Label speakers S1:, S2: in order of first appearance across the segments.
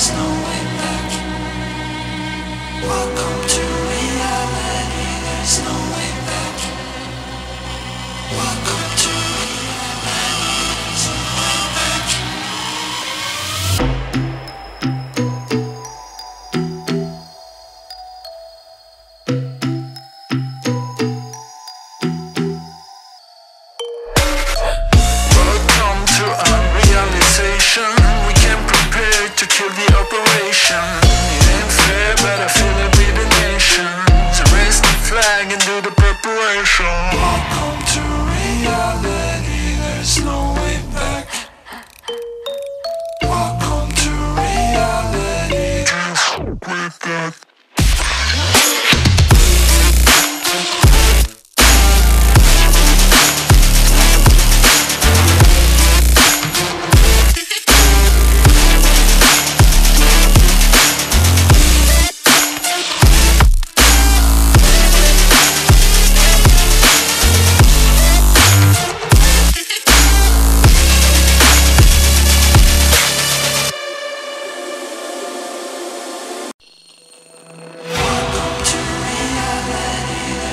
S1: snow. death.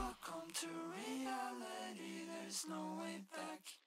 S1: Welcome to reality, there's no way back.